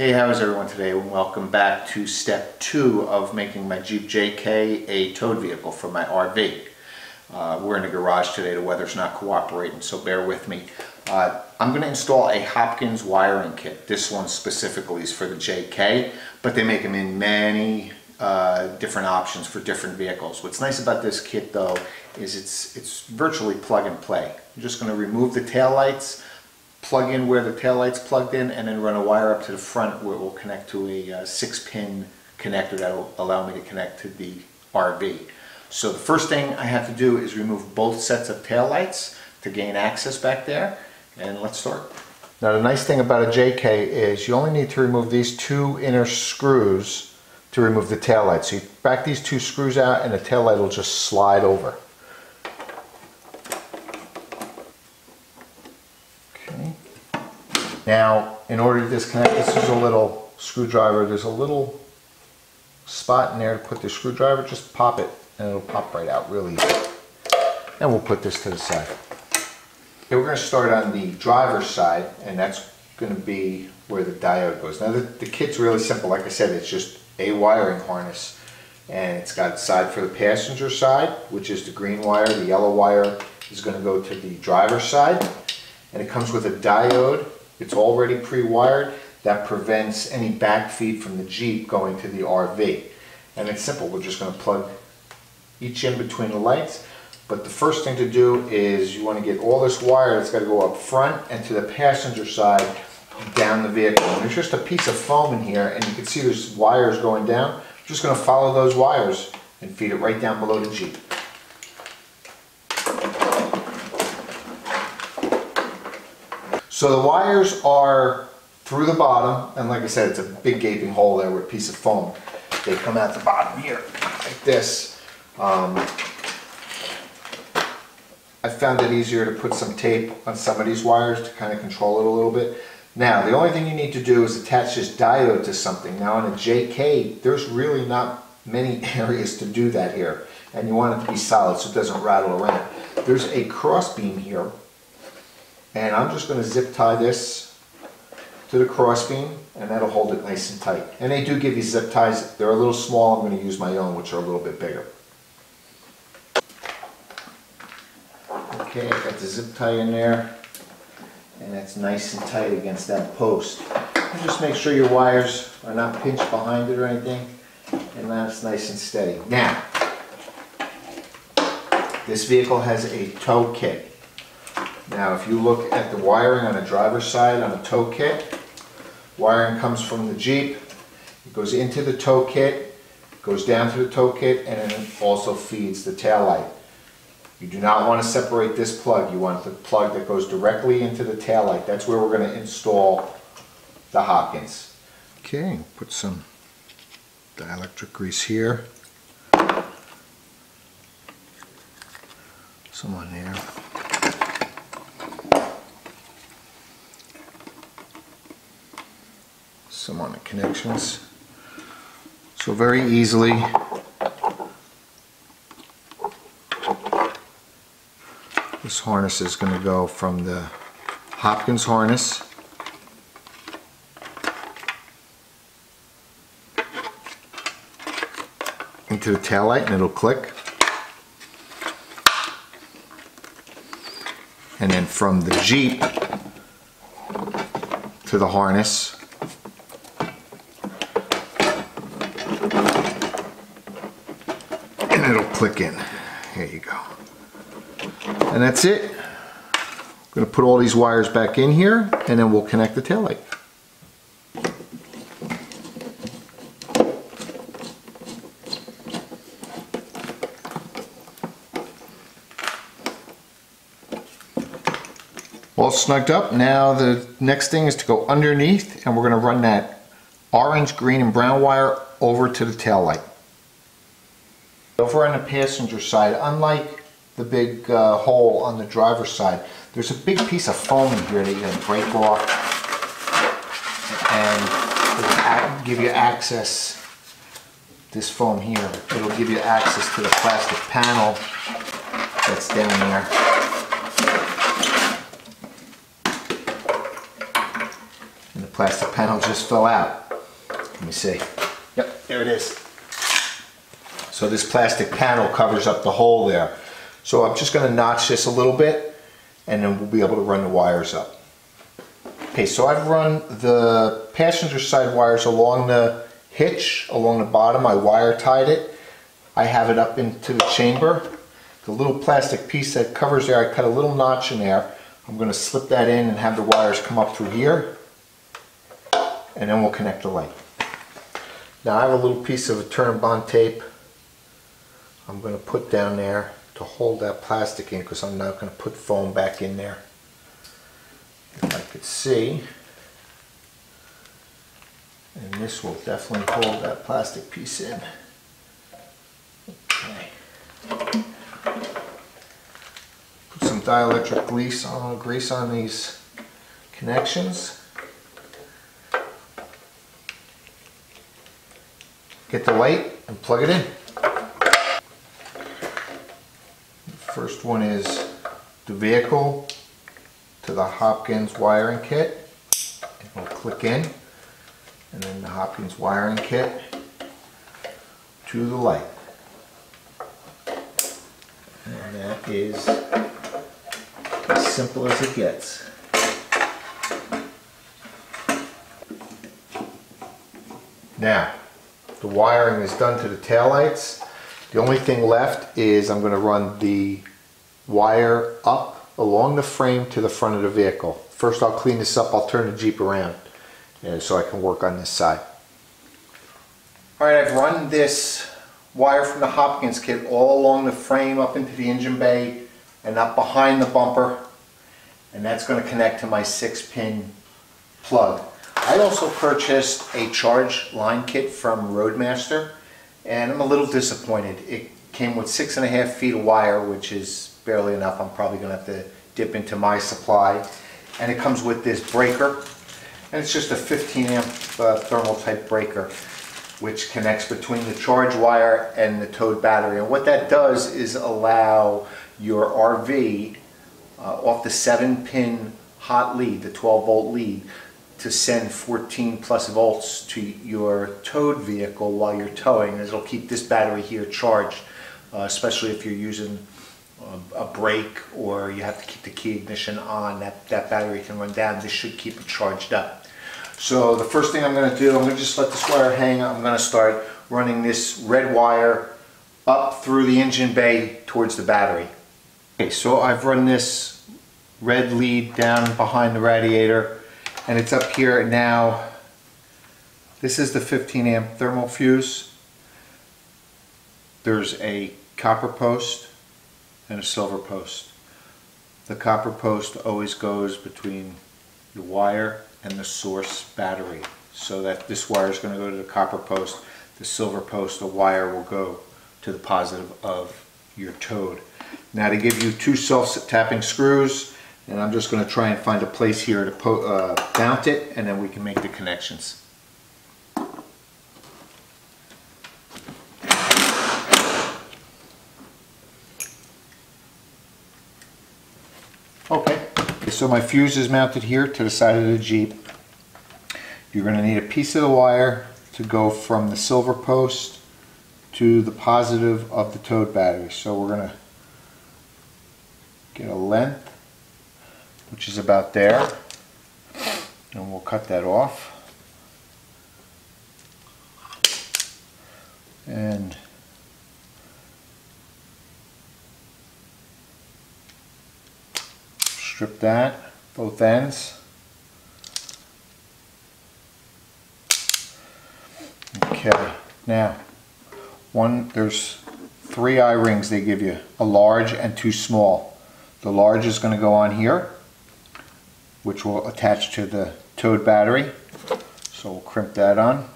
Hey, how is everyone today? Welcome back to step two of making my Jeep JK a towed vehicle for my RV. Uh, we're in the garage today, the weather's not cooperating, so bear with me. Uh, I'm going to install a Hopkins wiring kit. This one specifically is for the JK, but they make them in many uh, different options for different vehicles. What's nice about this kit though is it's, it's virtually plug and play. You're just going to remove the tail lights, plug in where the tail lights plugged in, and then run a wire up to the front where it will connect to a uh, six pin connector that will allow me to connect to the RV. So the first thing I have to do is remove both sets of tail lights to gain access back there, and let's start. Now the nice thing about a JK is you only need to remove these two inner screws to remove the tail light. So you back these two screws out and the tail light will just slide over. Okay. Now, in order to disconnect, this is a little screwdriver. There's a little spot in there to put the screwdriver. Just pop it and it'll pop right out really easy. And we'll put this to the side. Okay, we're going to start on the driver's side and that's going to be where the diode goes. Now the, the kit's really simple. Like I said, it's just a wiring harness. And it's got side for the passenger side, which is the green wire. The yellow wire is going to go to the driver's side. And it comes with a diode. It's already pre-wired. That prevents any backfeed from the Jeep going to the RV. And it's simple. We're just going to plug each in between the lights. But the first thing to do is you want to get all this wire that's got to go up front and to the passenger side down the vehicle. And there's just a piece of foam in here and you can see there's wires going down. I'm just going to follow those wires and feed it right down below the Jeep. So the wires are through the bottom and like I said it's a big gaping hole there with a piece of foam. They come out the bottom here like this. Um, I found it easier to put some tape on some of these wires to kind of control it a little bit. Now, the only thing you need to do is attach this diode to something. Now, on a JK, there's really not many areas to do that here. And you want it to be solid so it doesn't rattle around. There's a cross beam here. And I'm just going to zip tie this to the crossbeam and that'll hold it nice and tight. And they do give you zip ties. They're a little small. I'm going to use my own, which are a little bit bigger. Okay, I got the zip tie in there and that's nice and tight against that post. And just make sure your wires are not pinched behind it or anything and that's nice and steady. Now, this vehicle has a tow kit. Now if you look at the wiring on the driver's side on a tow kit, wiring comes from the Jeep, it goes into the tow kit, goes down to the tow kit, and it also feeds the tail light. You do not want to separate this plug. You want the plug that goes directly into the tail light. That's where we're going to install the Hopkins. Okay, put some dielectric grease here. Some on there. Some on the connections. So very easily This harness is going to go from the Hopkins harness into the tail light and it'll click. And then from the Jeep to the harness and it'll click in. There you go. And that's it. I'm going to put all these wires back in here and then we'll connect the tail light. All snugged up. Now the next thing is to go underneath and we're going to run that orange, green, and brown wire over to the tail light. Over on the passenger side, unlike the big uh, hole on the driver's side, there's a big piece of foam in here that you're going to break off and give you access, this foam here, it'll give you access to the plastic panel that's down there. And the plastic panel just fell out. Let me see. Yep, there it is. So this plastic panel covers up the hole there. So I'm just gonna notch this a little bit and then we'll be able to run the wires up. Okay, so I've run the passenger side wires along the hitch, along the bottom. I wire tied it. I have it up into the chamber. The little plastic piece that covers there, I cut a little notch in there. I'm gonna slip that in and have the wires come up through here. And then we'll connect the light. Now I have a little piece of a turn bond tape I'm going to put down there to hold that plastic in because I'm not going to put foam back in there. If I could see, and this will definitely hold that plastic piece in. Okay. Put some dielectric grease on, grease on these connections. Get the light and plug it in. First one is the vehicle to the Hopkins wiring kit. It will click in. And then the Hopkins wiring kit to the light. And that is as simple as it gets. Now, the wiring is done to the taillights. The only thing left is I'm going to run the wire up along the frame to the front of the vehicle. First I'll clean this up, I'll turn the Jeep around so I can work on this side. Alright, I've run this wire from the Hopkins kit all along the frame up into the engine bay and up behind the bumper and that's going to connect to my six pin plug. I also purchased a charge line kit from Roadmaster and I'm a little disappointed. It came with six and a half feet of wire, which is barely enough. I'm probably going to have to dip into my supply. And it comes with this breaker, and it's just a 15 amp uh, thermal type breaker, which connects between the charge wire and the towed battery. And what that does is allow your RV uh, off the 7 pin hot lead, the 12 volt lead, to send 14 plus volts to your towed vehicle while you're towing. It'll keep this battery here charged, uh, especially if you're using a, a brake or you have to keep the key ignition on. That, that battery can run down. This should keep it charged up. So the first thing I'm going to do, I'm going to just let this wire hang. I'm going to start running this red wire up through the engine bay towards the battery. Okay, so I've run this red lead down behind the radiator and it's up here now. This is the 15 amp thermal fuse. There's a copper post and a silver post. The copper post always goes between the wire and the source battery so that this wire is going to go to the copper post. The silver post, the wire will go to the positive of your toad. Now to give you two self-tapping screws, and I'm just going to try and find a place here to uh, mount it and then we can make the connections. Okay, so my fuse is mounted here to the side of the Jeep. You're going to need a piece of the wire to go from the silver post to the positive of the towed battery. So we're going to get a length which is about there. And we'll cut that off. And strip that, both ends. Okay, now, one, there's three eye rings they give you, a large and two small. The large is going to go on here which will attach to the towed battery. So we'll crimp that on.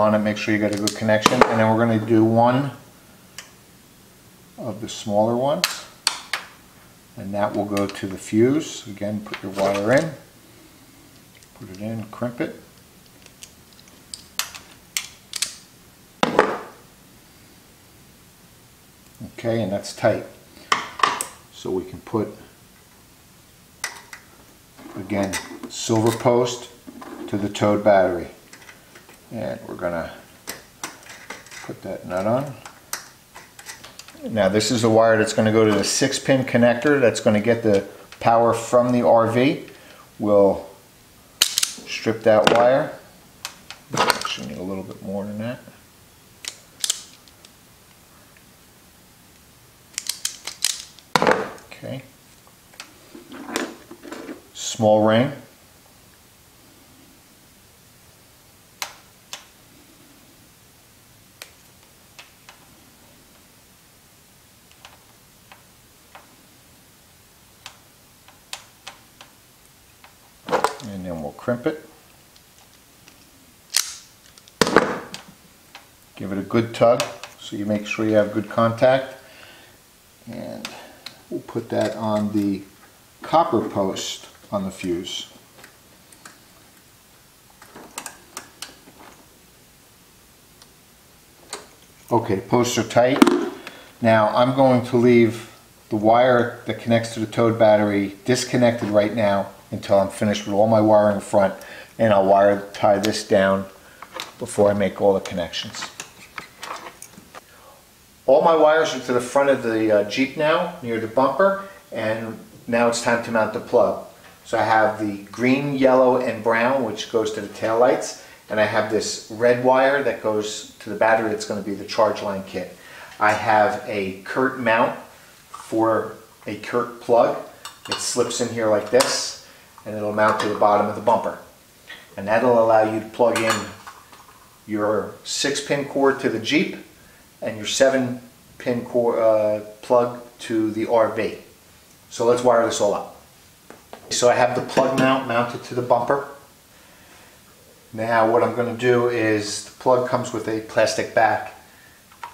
on it, make sure you got a good connection. And then we're going to do one of the smaller ones. And that will go to the fuse. Again, put your wire in. Put it in, crimp it. Okay, and that's tight. So we can put, again, silver post to the towed battery. And we're gonna put that nut on. Now this is the wire that's gonna go to the six pin connector that's gonna get the power from the RV. We'll strip that wire. Actually need a little bit more than that. Okay. Small ring. And then we'll crimp it. Give it a good tug so you make sure you have good contact. And we'll put that on the copper post on the fuse. Okay, posts are tight. Now I'm going to leave the wire that connects to the towed battery disconnected right now until I'm finished with all my wiring front and I'll wire tie this down before I make all the connections. All my wires are to the front of the uh, Jeep now, near the bumper, and now it's time to mount the plug. So I have the green, yellow, and brown, which goes to the tail lights, and I have this red wire that goes to the battery that's going to be the charge line kit. I have a Curt mount for a Curt plug. It slips in here like this, and it'll mount to the bottom of the bumper. And that'll allow you to plug in your six pin cord to the Jeep and your seven pin cord uh, plug to the RV. So let's wire this all up. So I have the plug mount mounted to the bumper. Now what I'm going to do is the plug comes with a plastic back.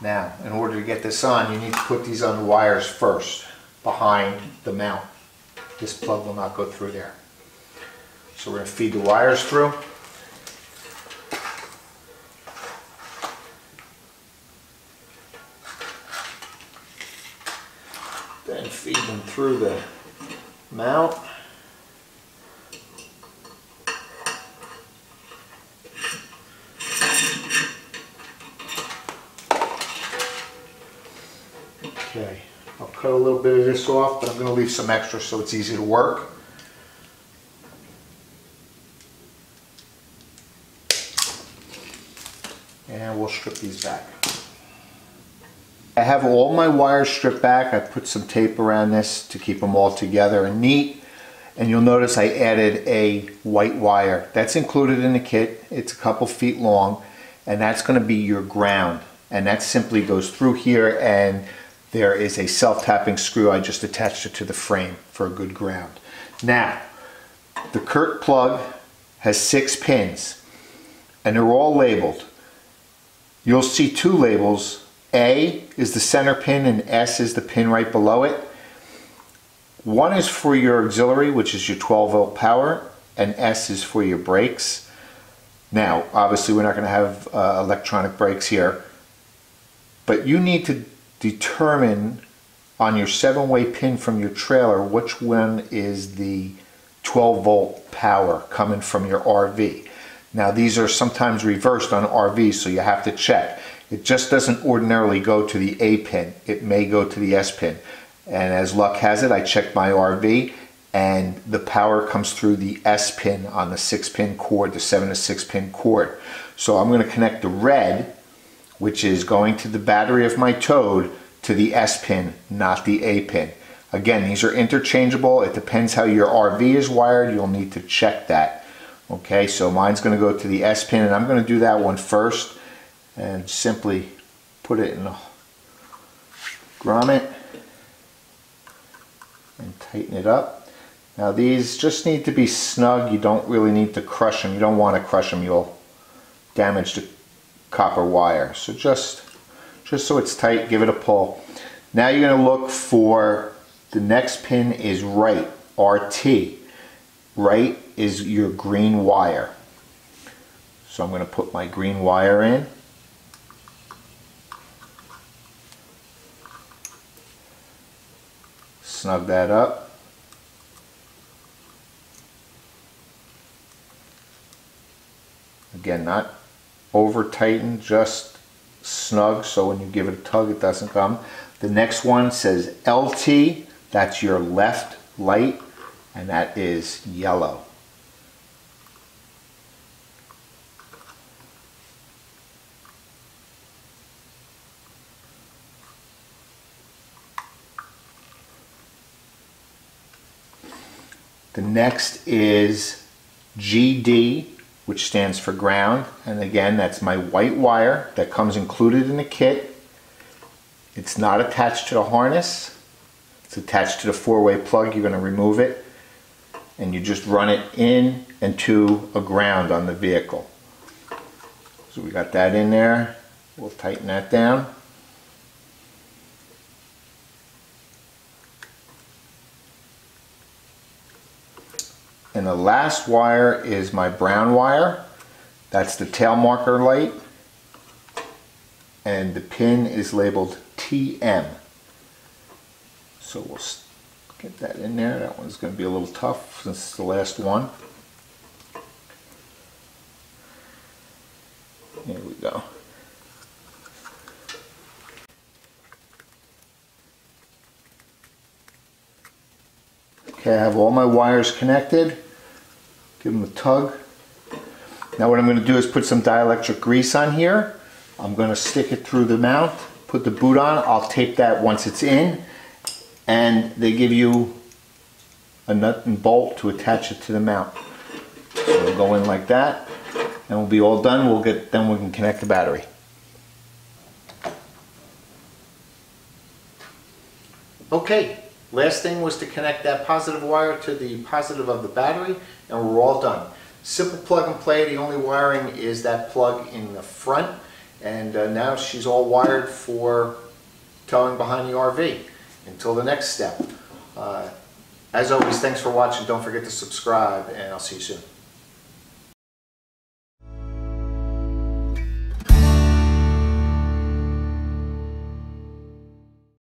Now in order to get this on you need to put these on the wires first behind the mount. This plug will not go through there. So we're going to feed the wires through. Then feed them through the mount. Okay, I'll cut a little bit of this off, but I'm going to leave some extra so it's easy to work. And we'll strip these back. I have all my wires stripped back. I put some tape around this to keep them all together and neat. And you'll notice I added a white wire. That's included in the kit. It's a couple feet long and that's going to be your ground. And that simply goes through here and there is a self-tapping screw. I just attached it to the frame for a good ground. Now, the Curt plug has six pins and they're all labeled. You'll see two labels a is the center pin and S is the pin right below it. One is for your auxiliary, which is your 12 volt power, and S is for your brakes. Now, obviously we're not going to have uh, electronic brakes here, but you need to determine on your seven-way pin from your trailer which one is the 12 volt power coming from your RV. Now these are sometimes reversed on RVs, so you have to check. It just doesn't ordinarily go to the A pin. It may go to the S pin. And as luck has it, I checked my RV and the power comes through the S pin on the six pin cord, the seven to six pin cord. So I'm going to connect the red, which is going to the battery of my Toad, to the S pin, not the A pin. Again, these are interchangeable. It depends how your RV is wired. You'll need to check that. Okay, so mine's going to go to the S pin and I'm going to do that one first and simply put it in a grommet and tighten it up. Now these just need to be snug. You don't really need to crush them. You don't want to crush them. You'll damage the copper wire. So just, just so it's tight, give it a pull. Now you're going to look for the next pin is right, RT. Right is your green wire. So I'm going to put my green wire in. snug that up. Again, not over tighten, just snug so when you give it a tug it doesn't come. The next one says LT, that's your left light, and that is yellow. The next is GD, which stands for ground. And again, that's my white wire that comes included in the kit. It's not attached to the harness. It's attached to the four-way plug. You're going to remove it. And you just run it in and to a ground on the vehicle. So we got that in there. We'll tighten that down. And the last wire is my brown wire. That's the tail marker light. And the pin is labeled TM. So we'll get that in there. That one's going to be a little tough since it's the last one. Here we go. Okay, I have all my wires connected. Give them a tug. Now what I'm going to do is put some dielectric grease on here. I'm going to stick it through the mount, put the boot on. I'll tape that once it's in. And they give you a nut and bolt to attach it to the mount. So it'll go in like that. And we'll be all done. We'll get then we can connect the battery. Okay, last thing was to connect that positive wire to the positive of the battery and we're all done. Simple plug and play, the only wiring is that plug in the front and uh, now she's all wired for towing behind the RV. Until the next step. Uh, as always, thanks for watching. Don't forget to subscribe and I'll see you soon.